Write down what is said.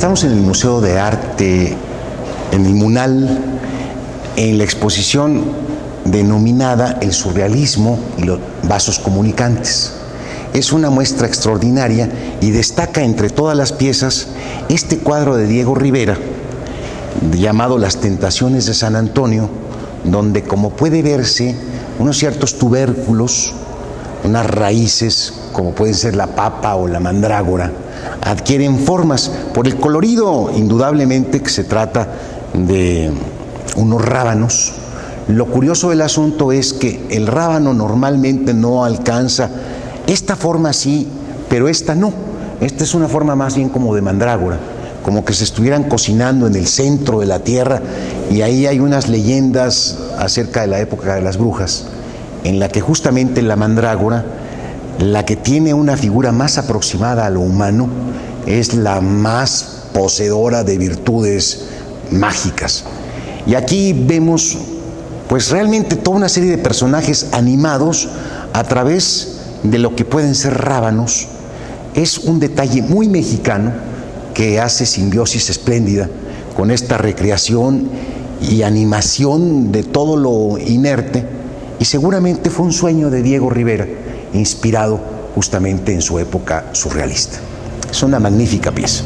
Estamos en el Museo de Arte, en el Munal, en la exposición denominada El surrealismo y los vasos comunicantes. Es una muestra extraordinaria y destaca entre todas las piezas este cuadro de Diego Rivera, llamado Las Tentaciones de San Antonio, donde como puede verse unos ciertos tubérculos, unas raíces como pueden ser la papa o la mandrágora, adquieren formas por el colorido, indudablemente que se trata de unos rábanos. Lo curioso del asunto es que el rábano normalmente no alcanza esta forma sí, pero esta no. Esta es una forma más bien como de mandrágora, como que se estuvieran cocinando en el centro de la tierra y ahí hay unas leyendas acerca de la época de las brujas, en la que justamente la mandrágora, la que tiene una figura más aproximada a lo humano, es la más poseedora de virtudes mágicas. Y aquí vemos pues realmente toda una serie de personajes animados a través de lo que pueden ser rábanos. Es un detalle muy mexicano que hace simbiosis espléndida con esta recreación y animación de todo lo inerte y seguramente fue un sueño de Diego Rivera inspirado justamente en su época surrealista. Es una magnífica pieza.